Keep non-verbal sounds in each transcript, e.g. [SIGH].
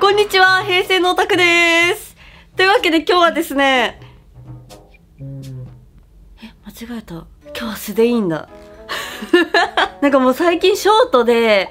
こんにちは、平成のオタクです。というわけで今日はですね、え、間違えた。今日は素でいいんだ。[LAUGHS] なんかもう最近ショートで、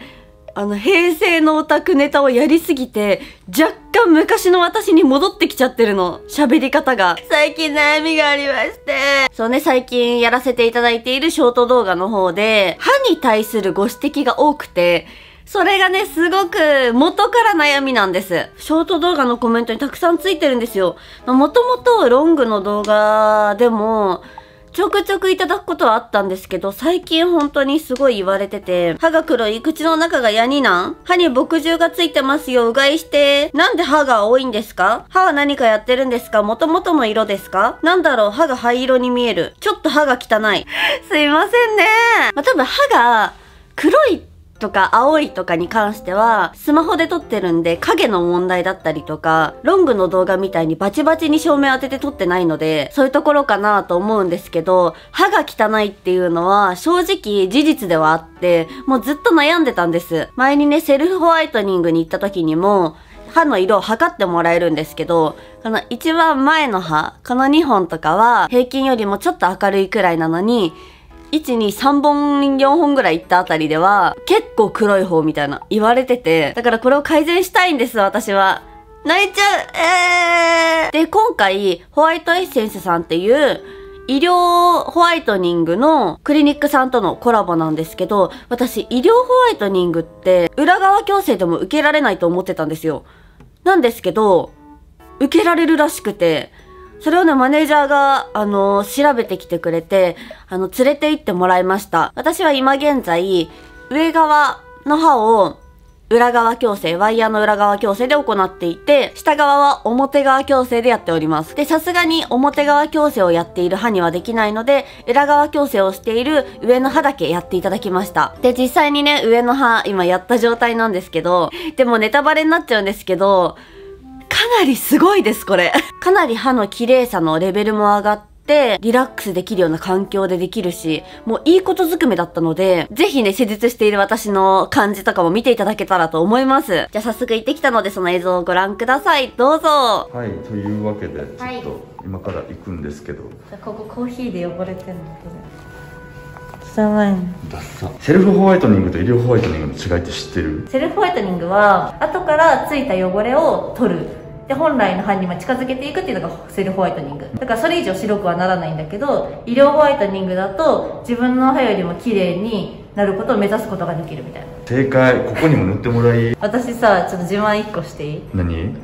あの、平成のオタクネタをやりすぎて、若干昔の私に戻ってきちゃってるの。喋り方が。最近悩みがありまして。そうね、最近やらせていただいているショート動画の方で、歯に対するご指摘が多くて、それがね、すごく元から悩みなんです。ショート動画のコメントにたくさんついてるんですよ。もともとロングの動画でも、ちょくちょくいただくことはあったんですけど、最近本当にすごい言われてて、歯が黒い、口の中がヤニなん？歯に墨汁がついてますよ、うがいして。なんで歯が青いんですか？歯は何かやってるんですか？元々の色ですか？なんだろう、歯が灰色に見える。ちょっと歯が汚い。[LAUGHS] すいませんね。まあ、多分歯が黒いとか青いとかに関しては、スマホで撮ってるんで影の問題だったりとか、ロングの動画みたいにバチバチに照明当てて撮ってないので、そういうところかなと思うんですけど、歯が汚いっていうのは正直事実ではあって、もうずっと悩んでたんです。前にね、セルフホワイトニングに行った時にも、歯の色を測ってもらえるんですけど、この一番前の歯、この2本とかは平均よりもちょっと明るいくらいなのに、1、2、3本、4本ぐらい行ったあたりでは、結構黒い方みたいな言われてて、だからこれを改善したいんです、私は。泣いちゃうえーで、今回、ホワイトエッセンスさんっていう、医療ホワイトニングのクリニックさんとのコラボなんですけど、私、医療ホワイトニングって、裏側矯正でも受けられないと思ってたんですよ。なんですけど、受けられるらしくて、それをね、マネージャーが、あの調べてきてくれて、あの、連れて行ってもらいました。私は今現在、上側の歯を、裏側矯正、ワイヤーの裏側矯正で行っていて、下側は表側矯正でやっております。で、さすがに表側矯正をやっている歯にはできないので、裏側矯正をしている上の歯だけやっていただきました。で、実際にね、上の歯、今やった状態なんですけど、でもネタバレになっちゃうんですけど、かなりすごいです、これ。[LAUGHS] かなり歯の綺麗さのレベルも上がって、リラックスできるような環境でできるし、もういいことずくめだったので、ぜひね、施術している私の感じとかも見ていただけたらと思います。じゃあ早速行ってきたので、その映像をご覧ください。どうぞ。はいというわけでちはいょっと今から行くんですけど、ここコーヒーで汚れてんの、これ。汚いダッサセルフホワイトニングと医療ホワイトニングの違いって知ってる？セルフホワイトニングは後からついた汚れを取るで本来の歯にも近づけていくっていうのがセルフホワイトニング。だからそれ以上白くはならないんだけど医療ホワイトニングだと自分の歯よりも綺麗になることを目指すことができるみたいな。正解ここにも塗ってもらい。私さちょっと自慢1個していい？何？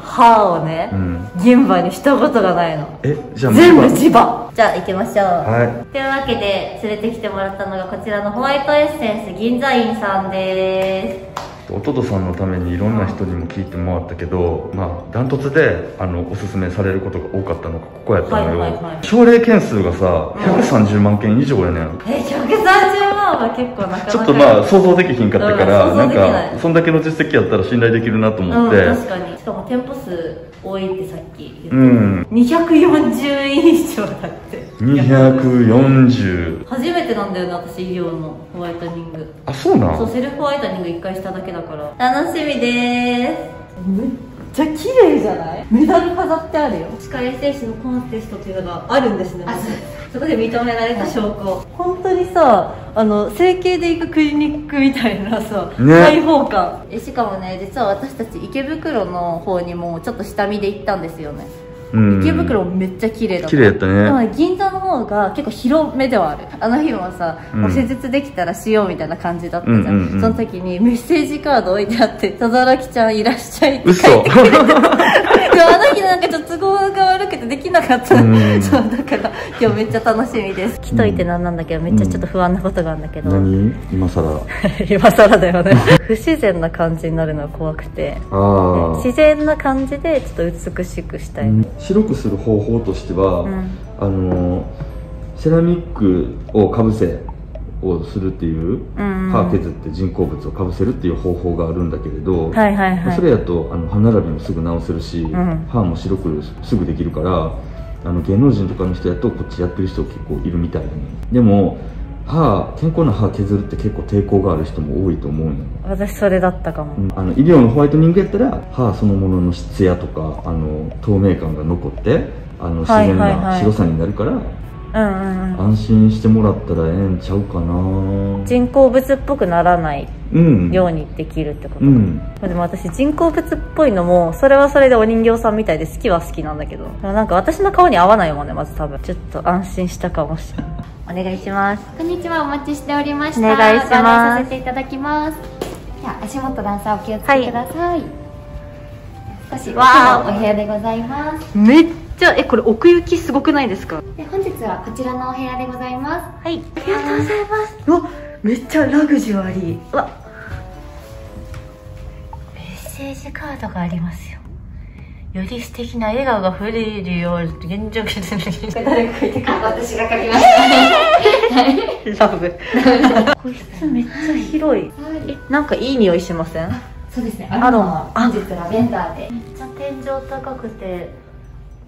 歯をねうん。銀歯にしたことがないの。えじゃあ全部磁場じゃあ行きましょう。はというわけで連れてきてもらったのがこちらのホワイトエッセンス銀座院さんです。いおととさんのためにいろんな人にも聞いてもらったけどまあダントツであのおすすめされることが多かったのがここやったのよ、はいはいはい。症例件数がさ130万件以上やねん。え130万は結構なかなか。ちょっとまあ想像できひんかったから、うんなんかそんだけの実績やったら信頼できるなと思って、うん、確かに。しかも店舗数多いってさっき言ってた、うん。240以上だって240初めてなんだよね私医療のホワイトニング。あそうなん？そうセルフホワイトニング1回しただけだから。楽しみです。めっちゃ綺麗じゃない？メダル飾ってあるよ。歯科衛生士のコンテストっていうのがあるんですね。そこで認められた証拠。本当にさあの整形で行くクリニックみたいなさ、ね。開放感。えしかもね実は私たち池袋の方にもちょっと下見で行ったんですよね。うん池袋もめっちゃ綺麗だった。綺麗やったね。銀座の方が結構広めではある。あの日もさ、うん。もう施術できたらしようみたいな感じだったじゃん,、うんうんうん。その時にメッセージカード置いてあって「とどろきちゃんいらっしゃい」って嘘。書いてくれて [LAUGHS] あの日なんかちょっと都合が悪くてできなかった、うん。そうだから今日めっちゃ楽しみです。来といてなんなんだけどめっちゃちょっと不安なことがあるんだけど、何？今さら [LAUGHS] 今更だよね。[LAUGHS] 不自然な感じになるのが怖くて。あ自然な感じでちょっと美しくしたい、うん。白くする方法としては、あのセラミックをかぶせをするっていう、うん。歯削って人工物をかぶせるっていう方法があるんだけれど、はいはいはい。それやとあの歯並びもすぐ直せるし、ん。歯も白くすぐできるからあの芸能人とかの人やとこっちやってる人結構いるみたいだね。でも歯健康な歯削るって結構抵抗がある人も多いと思うのよ、私それだったかも、うん。あの医療のホワイトニングやったら歯そのものの質やとかあの透明感が残ってあの自然はいはい。はない白さになるから、うんうんうん安心してもらったらええんちゃうかな。人工物っぽくならないうん。ようにできるってこと、うん。でも私人工物っぽいのもそれはそれでお人形さんみたいで好きは好きなんだけど。でもなんか私の顔に合わないもんねまず多分。ちょっと安心したかもしれない。お願いします。こんにちは、お待ちしておりました。お願いします。ご案内させていただきます。では、足元段差お気をつけください。少し奥わお部屋でございます。めっちゃえこれ奥行きすごくないですか？で本日はこちらのお部屋でございます。はい。ありがとうございます。うわめっちゃラグジュアリー。うわ。メッセージカードがありますよ。より素敵な笑顔が増えるよう現状決め誰か書いて私が書きました。ラブ。個室めっちゃ広い。えなんかいい匂いしません？めっそうですね、アロマ本日ラベンダーで。ちゃ天井高くて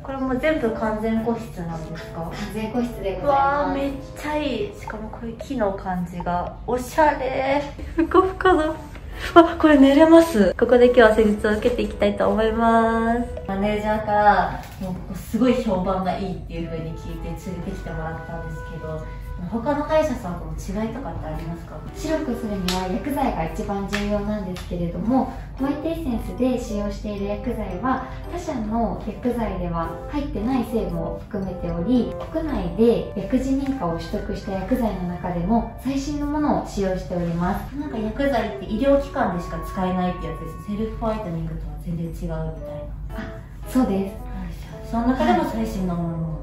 これも全部完全個室なんですか？完全個室でございうわーます。めっちゃいい。しかもこういう木の感じがおしゃれ。ふかふかだ。あこれ寝れます。ここで今日は施術を受けていきたいと思います。マネージャーからもうすごい評判がいいっていう風に聞いて連れてきてもらったんですけど他の歯医者さんとの違いとかってありますか？白くするには薬剤が一番重要なんですけれどもホワイトエッセンスで使用している薬剤は他社の薬剤では入ってない成分を含めており国内で薬事認可を取得した薬剤の中でも最新のものを使用しております。なんか薬剤って医療機関でしか使えないってやつです。セルフホワイトニングとは全然違うみたいな。そうです。その中でも最新のものはい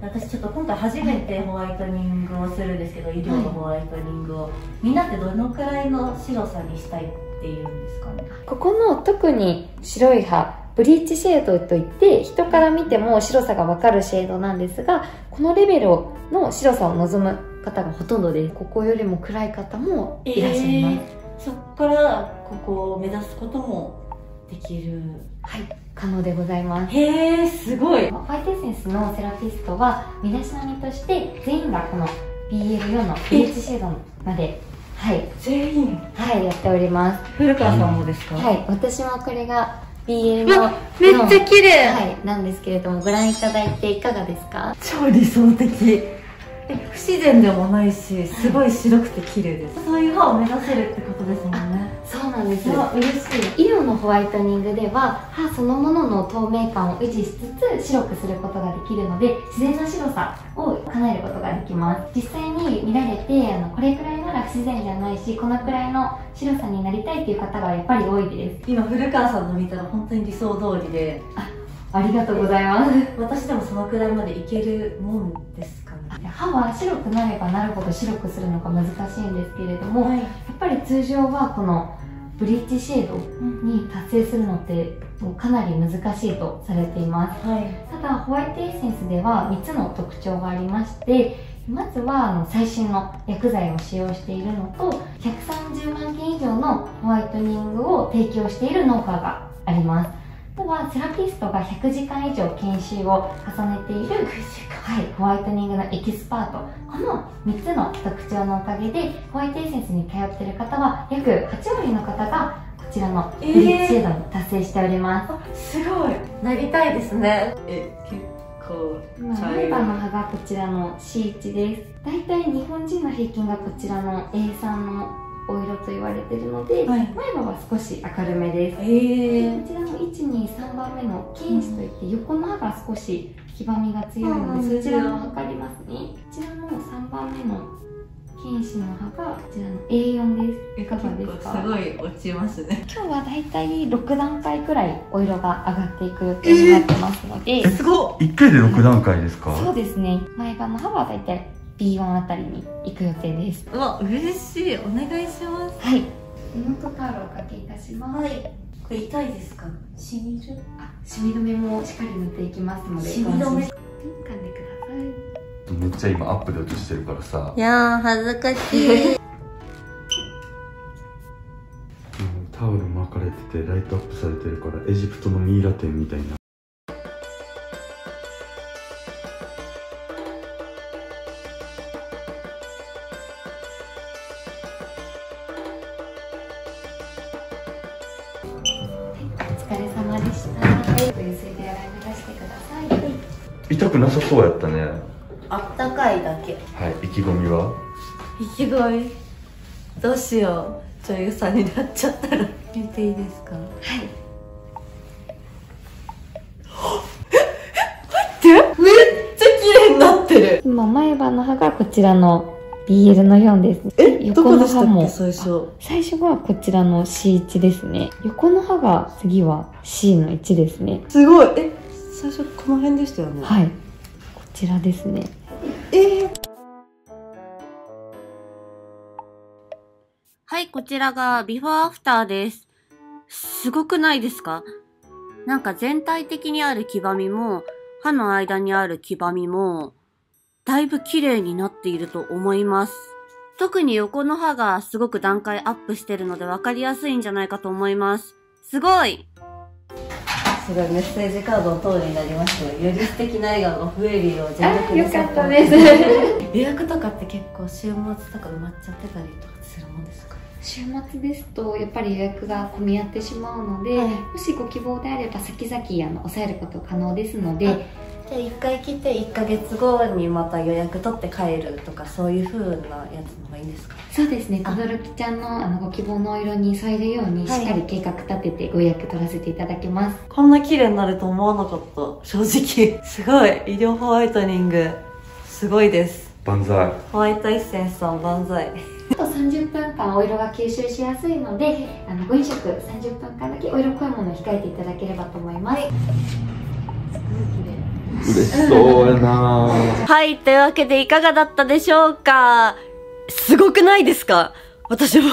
私ちょっと今回初めてホワイトニングをするんですけど医療のホワイトニングを。みんなってどのくらいの白さにしたいっていうんですかね？ここの特に白い歯ブリーチシェードといって人から見ても白さがわかるシェードなんですがこのレベルの白さを望む方がほとんどですここよりも暗い方もいらっしゃいます、そっからここを目指すこともできる。はい可能でございます。へえすごい。ホワイトエッセンスのセラピストは身だしなみとして全員がこの BL4 のブリーチシェードまではい、全員？はい、やっております。古川さんもですか？はい。私もこれが BL うのわめっちゃ綺麗、はい、なんですけれどもご覧いただいていかがですか？超理想的。え不自然でもないしすごい白くて綺麗です、そういう歯を目指せるってことですもんねです。嬉しい医療のホワイトニングでは歯そのものの透明感を維持しつつ白くすることができるので自然な白さを叶えることができます。実際に見られてあのこれくらいなら不自然じゃないしこのくらいの白さになりたいという方がやっぱり多いです。今古川さんの見たら本当に理想通りで。ありがとうございます。私でもそのくらいまでいけるもんですかね。歯は白くなればなるほど白くするのが難しいんですけれども、はい。やっぱり通常はこのブリッジシェードに達成するのってかなり難しいとされています。はい。ただホワイトエッセンスでは3つの特徴がありましてまずは最新の薬剤を使用しているのと130万件以上のホワイトニングを提供しているノウハウがありますあとはセラピストが100時間以上研修を重ねているはい、ホワイトニングのエキスパート。この3つの特徴のおかげでホワイトエッセンスに通っている方は約8割の方がこちらのブリッジシェードに達成しております、すごい。なりたいですね。え結構今前歯の歯がこちらの C1 です。大体日本人の平均がこちらの A3 のと言われているので、はい。前歯は少し明るめです。えこちらの123番目のケースといって横の歯が少し黄ばみが強いので、うんそちらも測りますね。こちらの3番目の剣士の歯がこちらの A4 です。いかがですか？すごい落ちますね。今日はだいたい6段階くらいお色が上がっていく予定になってますので、すご1回で6段階ですか？そうですね。前歯の歯はだいたい B1 あたりに行く予定です。うわ嬉しい。お願いします。はい。根元カールをおかけいたします、はい。これ痛いですか？しみるあシミ止めもしっかり塗っていきますのでシミ止め。ご安心して噛んでください。めっちゃ今アップで映してるからさ。いやー恥ずかしい。うんタオル巻かれててライトアップされてるからエジプトのミイラ店みたいなでしたはい水で洗い流してくださいはい。痛くなさそうやったね。あったかいだけ。はい。意気込みは？意気込み。どうしよう。女優さんになっちゃったら。見ていいですか？はい。でめっちゃ綺麗になってる。今前歯の歯がこちらの BL の4です。えどこ横でしたっの歯も。け最初。最初はこちらの C1 ですね。横の歯が次は C の1ですね。すごい。え最初この辺でしたよね。はい。こちらですね。えー。はい、こちらがビフォーアフターです。すごくないですか？なんか全体的にある黄ばみも、歯の間にある黄ばみも、だいぶ綺麗になっていると思います。特に横の歯がすごく段階アップしてるので分かりやすいんじゃないかと思います。すごい。すごいメッセージカードの通りになりましたよ。より素敵な笑顔が増えるよう全力よかったで。[LAUGHS] 予約とかって結構週末とか埋まっちゃってたりとかするもんですか？週末ですとやっぱり予約が混み合ってしまうので、はい。もしご希望であれば先々あの抑えること可能ですので、あじゃあ1回来て1ヶ月後にまた予約取って帰るとかそういう風なやつの方がいいんですか？そうですね。あ。轟ちゃんのあのご希望のお色に添えるようにしはいっかり計画立ててご予約取らせていただきます、こんな綺麗になると思わなかった。正直。すごい医療ホワイトニング。すごいです。万歳。ホワイトエッセンスさん万歳。あと30分間お色が吸収しやすいのであのご飲食30分間だけお色濃いものを控えていただければと思います、嬉しそうやなはい、というわけでいかがだったでしょうか？すごくないですか？私も、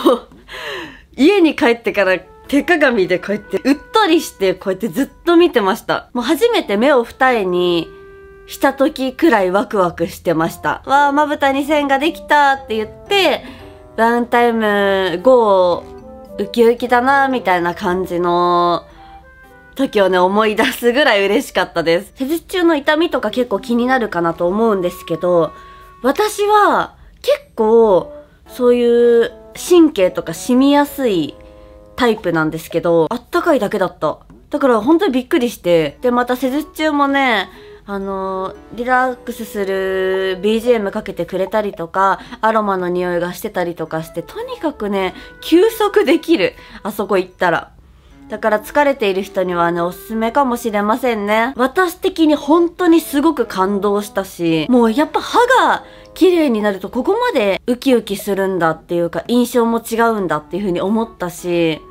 家に帰ってから手鏡でこうやってうっとりしてこうやってずっと見てました。もう初めて目を二重にした時くらいワクワクしてました。わあ、まぶたに線ができたって言って、ランタイム5ウキウキだなみたいな感じの時をね、思い出すぐらい嬉しかったです。施術中の痛みとか結構気になるかなと思うんですけど、私は結構そういう神経とか染みやすいタイプなんですけど、あったかいだけだった。だから本当にびっくりして。で、また施術中もね、あの、リラックスする BGM かけてくれたりとか、アロマの匂いがしてたりとかして、とにかくね、休息できる。あそこ行ったら。だから疲れている人にはね、おすすめかもしれませんね。私的に本当にすごく感動したし、もうやっぱ歯が綺麗になるとここまでウキウキするんだっていうか印象も違うんだっていう風に思ったし、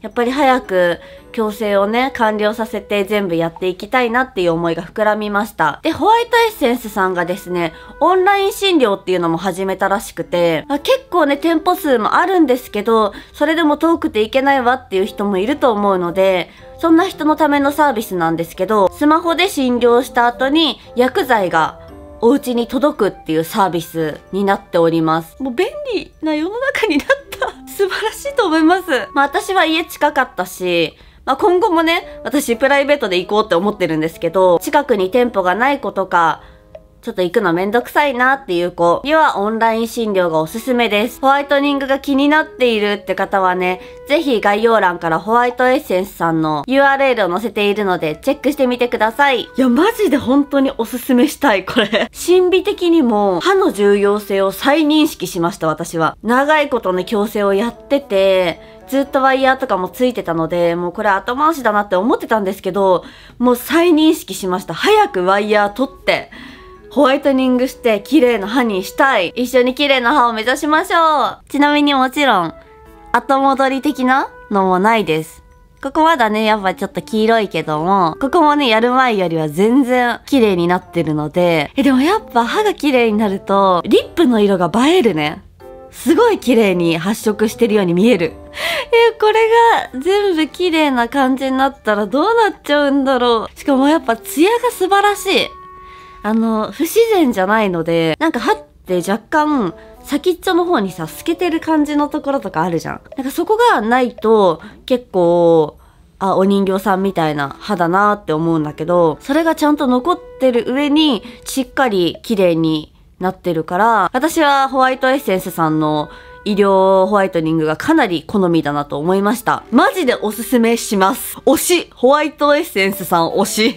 やっぱり早く矯正をね、完了させて全部やっていきたいなっていう思いが膨らみました。で、ホワイトエッセンスさんがですね、オンライン診療っていうのも始めたらしくて、あ結構ね、店舗数もあるんですけど、それでも遠くていけないわっていう人もいると思うので、そんな人のためのサービスなんですけど、スマホで診療した後に薬剤がお家に届くっていうサービスになっております。もう便利な世の中になった。素晴らしいと思います。まあ私は家近かったし、まあ今後もね、私プライベートで行こうって思ってるんですけど、近くに店舗がない子とか、ちょっと行くのめんどくさいなっていう子にはオンライン診療がおすすめです。ホワイトニングが気になっているって方はね、ぜひ概要欄からホワイトエッセンスさんの URL を載せているのでチェックしてみてください。いや、マジで本当におすすめしたい、これ。[LAUGHS] 心理的にも歯の重要性を再認識しました、私は。長いことの矯正をやってて、ずっとワイヤーとかもついてたので、もうこれ後回しだなって思ってたんですけど、もう再認識しました。早くワイヤー取って、ホワイトニングして綺麗な歯にしたい。一緒に綺麗な歯を目指しましょう。ちなみにもちろん、後戻り的なのもないです。ここまだね、やっぱちょっと黄色いけども、ここもね、やる前よりは全然綺麗になってるので、え、でもやっぱ歯が綺麗になると、リップの色が映えるね。すごい綺麗に発色してるように見える。え、これが全部綺麗な感じになったらどうなっちゃうんだろう。しかもやっぱツヤが素晴らしい。あの、不自然じゃないので、なんか歯って若干、先っちょの方にさ、透けてる感じのところとかあるじゃん。なんかそこがないと、結構、あ、お人形さんみたいな歯だなって思うんだけど、それがちゃんと残ってる上に、しっかり綺麗になってるから、私はホワイトエッセンスさんの医療ホワイトニングがかなり好みだなと思いました。マジでおすすめします。推しホワイトエッセンスさん推し